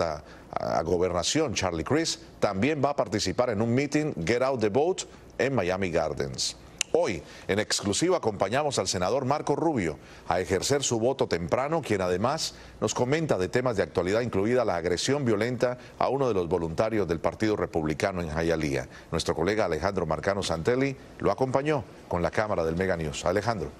candidata a gobernación, Charlie Crist, también va a participar en un meeting Get Out the Vote en Miami Gardens. Hoy, en exclusiva, acompañamos al senador Marco Rubio a ejercer su voto temprano, quien además nos comenta de temas de actualidad, incluida la agresión violenta a uno de los voluntarios del Partido Republicano en Hialeah. Nuestro colega Alejandro Marcano Santelli lo acompañó con la cámara del Mega News. Alejandro.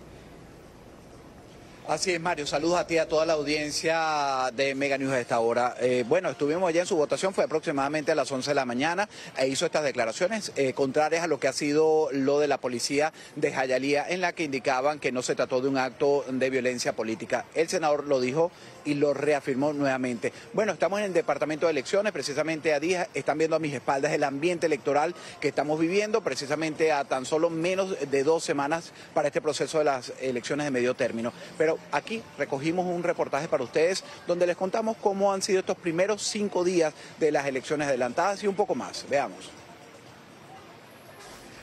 Así es, Mario. Saludos a ti y a toda la audiencia de Mega News a esta hora. Eh, bueno, estuvimos allá en su votación, fue aproximadamente a las 11 de la mañana e hizo estas declaraciones eh, contrarias a lo que ha sido lo de la policía de Jayalía, en la que indicaban que no se trató de un acto de violencia política. El senador lo dijo y lo reafirmó nuevamente. Bueno, estamos en el Departamento de Elecciones, precisamente a días, están viendo a mis espaldas el ambiente electoral que estamos viviendo, precisamente a tan solo menos de dos semanas para este proceso de las elecciones de medio término. Pero aquí recogimos un reportaje para ustedes donde les contamos cómo han sido estos primeros cinco días de las elecciones adelantadas y un poco más. Veamos.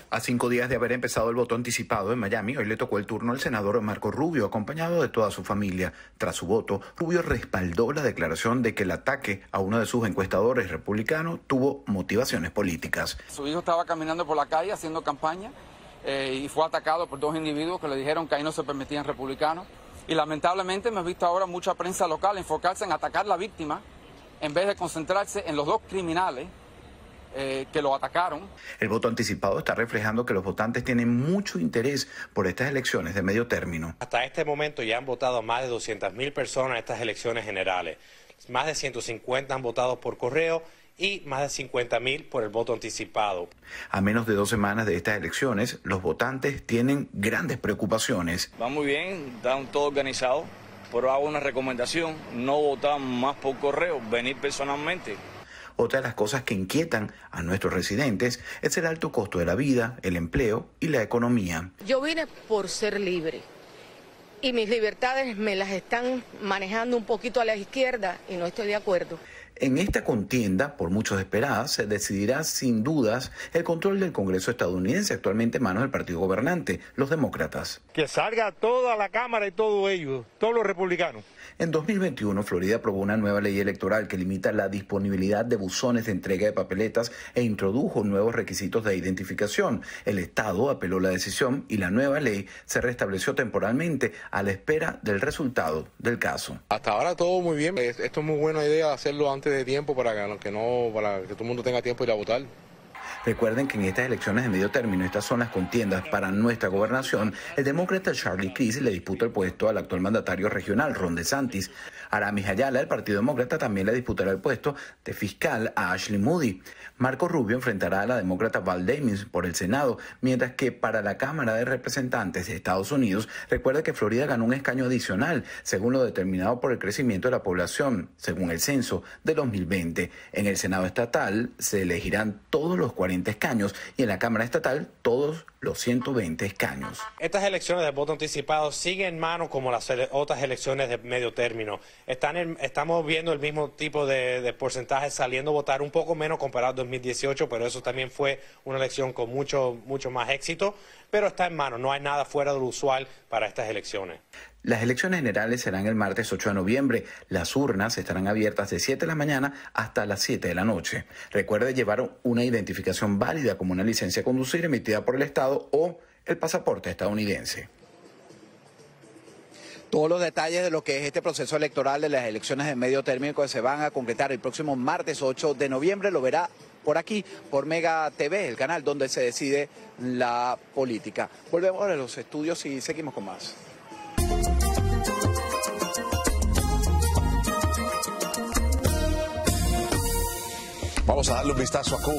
A cinco días de haber empezado el voto anticipado en Miami, hoy le tocó el turno al senador Marco Rubio, acompañado de toda su familia. Tras su voto, Rubio respaldó la declaración de que el ataque a uno de sus encuestadores republicanos tuvo motivaciones políticas. Su hijo estaba caminando por la calle haciendo campaña eh, y fue atacado por dos individuos que le dijeron que ahí no se permitían republicanos. Y lamentablemente hemos visto ahora mucha prensa local enfocarse en atacar a la víctima en vez de concentrarse en los dos criminales eh, que lo atacaron. El voto anticipado está reflejando que los votantes tienen mucho interés por estas elecciones de medio término. Hasta este momento ya han votado más de 200.000 personas en estas elecciones generales. Más de 150 han votado por correo y más de 50 mil por el voto anticipado. A menos de dos semanas de estas elecciones, los votantes tienen grandes preocupaciones. Va muy bien, están todo organizado, pero hago una recomendación, no votar más por correo, venir personalmente. Otra de las cosas que inquietan a nuestros residentes es el alto costo de la vida, el empleo y la economía. Yo vine por ser libre y mis libertades me las están manejando un poquito a la izquierda y no estoy de acuerdo. En esta contienda, por muchos esperadas, se decidirá sin dudas el control del Congreso estadounidense, actualmente en manos del partido gobernante, los demócratas. Que salga toda la Cámara y todos ellos, todos los republicanos. En 2021, Florida aprobó una nueva ley electoral que limita la disponibilidad de buzones de entrega de papeletas e introdujo nuevos requisitos de identificación. El Estado apeló la decisión y la nueva ley se restableció temporalmente a la espera del resultado del caso. Hasta ahora todo muy bien. Esto es muy buena idea hacerlo antes de tiempo para que no para que todo el mundo tenga tiempo de ir a votar. Recuerden que en estas elecciones de medio término, estas son las contiendas para nuestra gobernación, el demócrata Charlie Crist le disputa el puesto al actual mandatario regional, Ron DeSantis. Aramis Ayala, el Partido Demócrata, también le disputará el puesto de fiscal a Ashley Moody. Marco Rubio enfrentará a la demócrata Val Demings por el Senado, mientras que para la Cámara de Representantes de Estados Unidos, recuerda que Florida ganó un escaño adicional, según lo determinado por el crecimiento de la población, según el censo de 2020. En el Senado estatal se elegirán todos los 40 escaños y en la Cámara estatal todos los 120 escaños. Estas elecciones de voto anticipado siguen en mano como las otras elecciones de medio término. Están estamos viendo el mismo tipo de, de porcentaje saliendo a votar, un poco menos comparado a 2018, pero eso también fue una elección con mucho, mucho más éxito. Pero está en mano, no hay nada fuera de lo usual para estas elecciones. Las elecciones generales serán el martes 8 de noviembre. Las urnas estarán abiertas de 7 de la mañana hasta las 7 de la noche. Recuerde llevar una identificación válida como una licencia a conducir emitida por el Estado o el pasaporte estadounidense. Todos los detalles de lo que es este proceso electoral de las elecciones de medio término que se van a concretar el próximo martes 8 de noviembre lo verá por aquí, por Mega TV, el canal donde se decide la política. Volvemos a los estudios y seguimos con más. Vamos a darle un vistazo a Cuba.